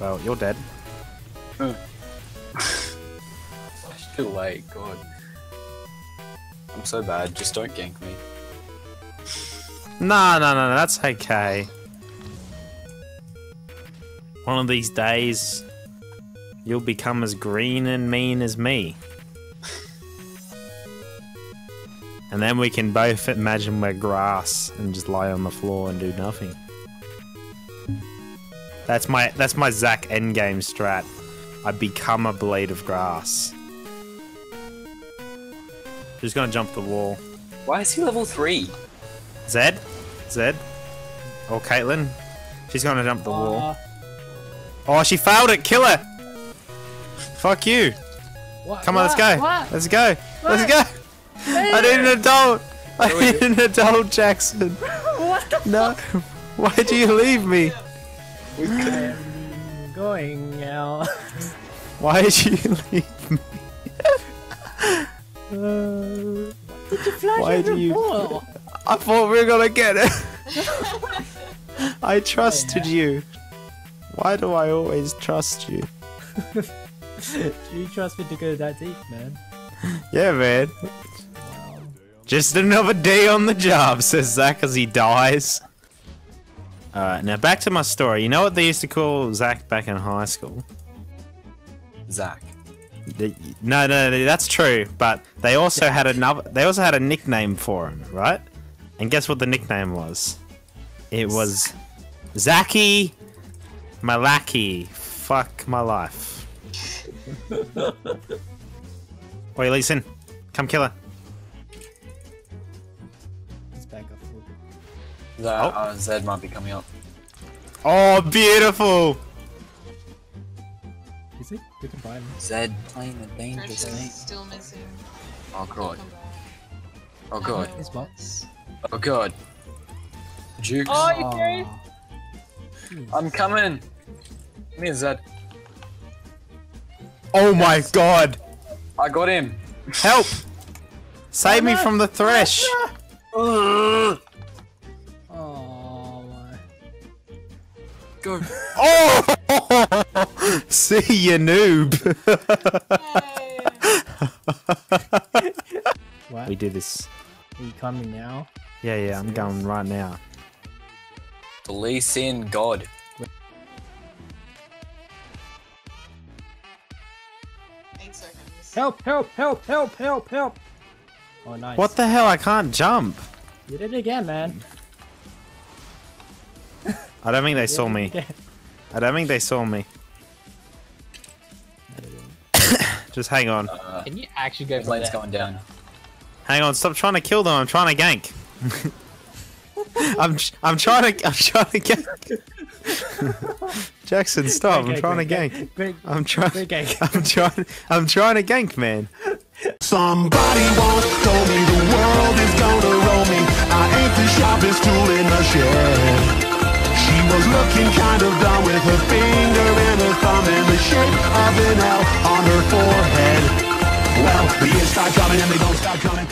Well, you're dead. Too late, God. I'm so bad, just don't gank me. No, no, no, no, that's okay. One of these days, you'll become as green and mean as me. And then we can both imagine we're grass and just lie on the floor and do nothing. That's my that's my Zac endgame strat. I become a blade of grass. Just gonna jump the wall. Why is he level 3? Zed? Zed? Or Caitlyn? She's gonna jump the wall. Uh. Oh, she failed it! Kill her! Fuck you! What? Come on, let's go! What? Let's go! Let's go! I need an adult! I What need an adult, Jackson! What the No! Why do you leave me? I'm going now. Why did you leave me? Uh, did you flash Why do you- ball? I thought we were gonna get it! I trusted you. Why do I always trust you? Do you trust me to go that deep, man? Yeah, man. Just another day on the job, says Zac as he dies. Alright, now back to my story. You know what they used to call Zac back in high school? Zac. The- no, no, no, that's true. But they also had another. They also had a nickname for him, right? And guess what the nickname was? It was Zachy Malaki. Fuck my life. Wait, listen. Come kill her. He's back up a little bit. That, Oh. uh, Zed might be coming up. Oh, beautiful! Is he? We can buy him. Zed playing a dangerous game. still missing. Oh god. Oh god. His box. Oh god. Jukes. Oh, you carried? I'm coming. Come here, Zed. Oh my god! I got him. Help! Save me from the thresh! Oh my. Go. Oh! See you, noob! What? we do this. Are you coming now? Yeah, yeah, I'm going right now. The Lee Sin God. Eight seconds. Help! Help! Help! Help! Help! Help! Oh, nice. What the hell? I can't jump. You did it again, man. I don't think they saw me. I don't think they saw me. Just hang on. Uh, Can you actually go mid for going down. Hang on, stop trying to kill them. I'm trying to gank. I'm I'm trying to I'm trying to gank. Jackson, stop! I'm Okay, trying to great, gank. I'm trying. great gank. I'm trying. I'm trying to gank, man. Somebody once told me the world is gonna roll me. I ain't the sharpest tool in the shed. Looking kind of dumb with her finger and her thumb in the shape of an L on her forehead. Well, the years start coming and they don't stop coming.